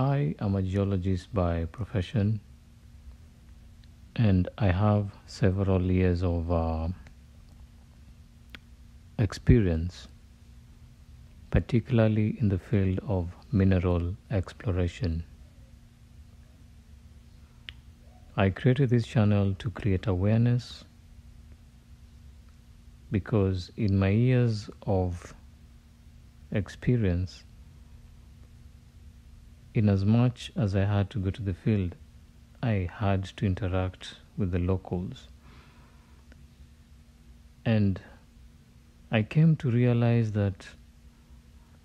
I am a geologist by profession and I have several years of uh, experience, particularly in the field of mineral exploration. I created this channel to create awareness because in my years of experience, in as much as I had to go to the field, I had to interact with the locals. And I came to realize that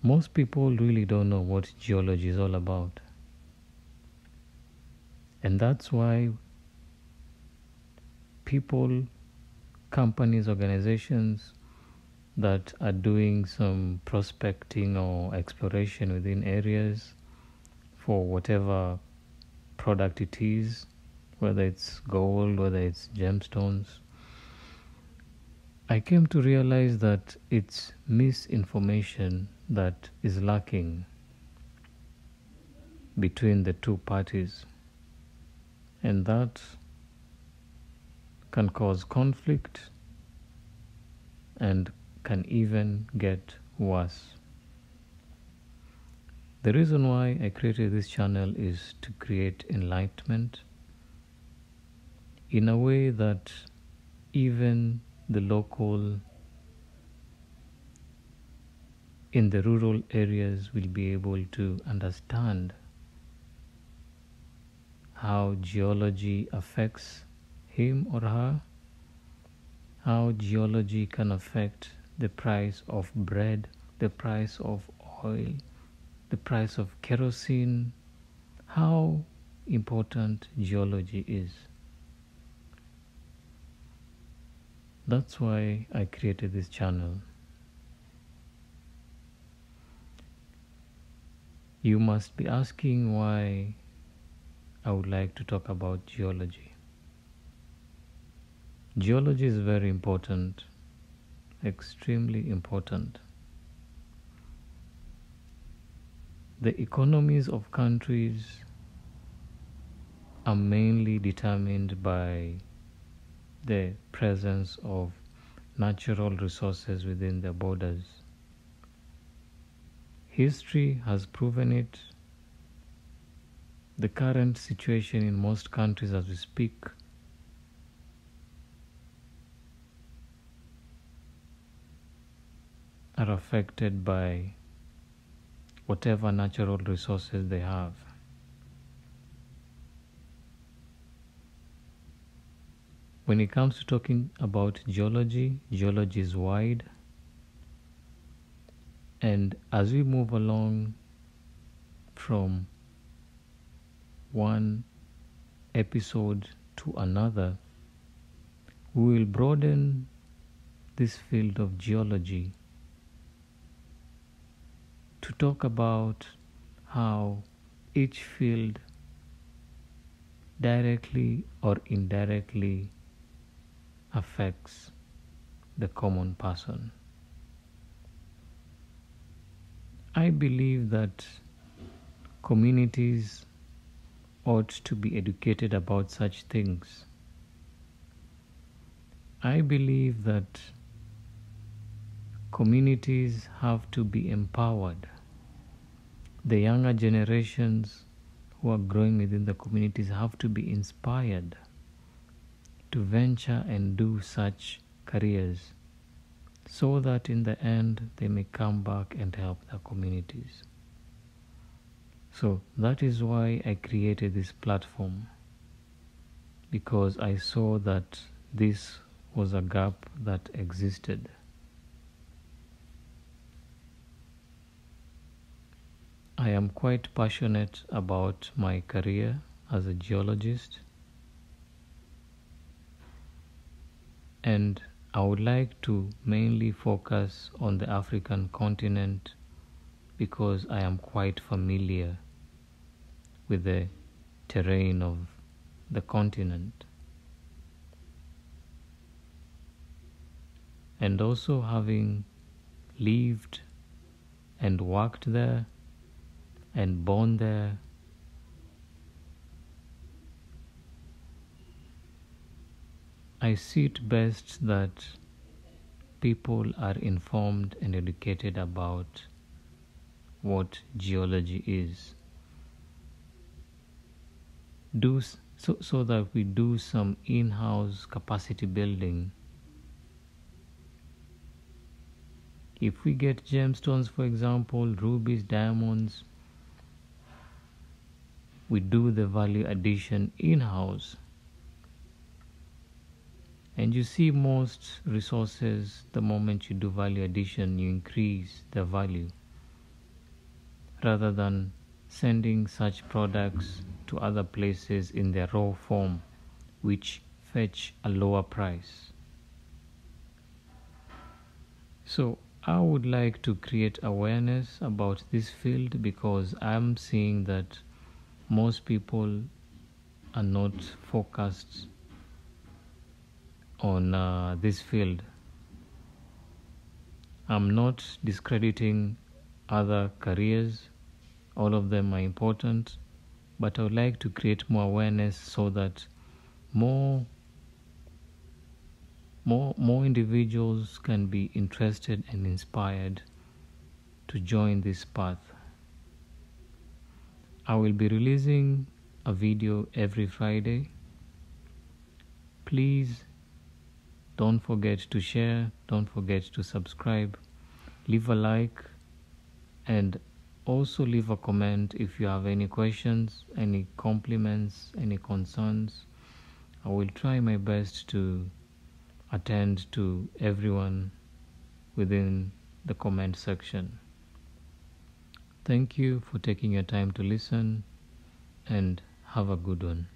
most people really don't know what geology is all about. And that's why people, companies, organizations that are doing some prospecting or exploration within areas for whatever product it is, whether it's gold, whether it's gemstones. I came to realize that it's misinformation that is lacking between the two parties, and that can cause conflict and can even get worse. The reason why I created this channel is to create enlightenment in a way that even the local in the rural areas will be able to understand how geology affects him or her, how geology can affect the price of bread, the price of oil, the price of kerosene, how important geology is. That's why I created this channel. You must be asking why I would like to talk about geology. Geology is very important, extremely important. The economies of countries are mainly determined by the presence of natural resources within their borders. History has proven it. The current situation in most countries as we speak are affected by whatever natural resources they have. When it comes to talking about geology, geology is wide. And as we move along from one episode to another, we will broaden this field of geology to talk about how each field directly or indirectly affects the common person. I believe that communities ought to be educated about such things. I believe that communities have to be empowered. The younger generations who are growing within the communities have to be inspired to venture and do such careers so that in the end they may come back and help their communities. So that is why I created this platform because I saw that this was a gap that existed. I am quite passionate about my career as a geologist and I would like to mainly focus on the African continent because I am quite familiar with the terrain of the continent. And also having lived and worked there and born there. I see it best that people are informed and educated about what geology is. Do so, so that we do some in house capacity building. If we get gemstones, for example, rubies, diamonds, we do the value addition in-house. And you see most resources the moment you do value addition you increase the value. Rather than sending such products to other places in their raw form which fetch a lower price. So I would like to create awareness about this field because I'm seeing that most people are not focused on uh, this field. I'm not discrediting other careers, all of them are important, but I would like to create more awareness so that more more more individuals can be interested and inspired to join this path. I will be releasing a video every Friday. Please don't forget to share, don't forget to subscribe, leave a like, and also leave a comment if you have any questions, any compliments, any concerns. I will try my best to attend to everyone within the comment section. Thank you for taking your time to listen and have a good one.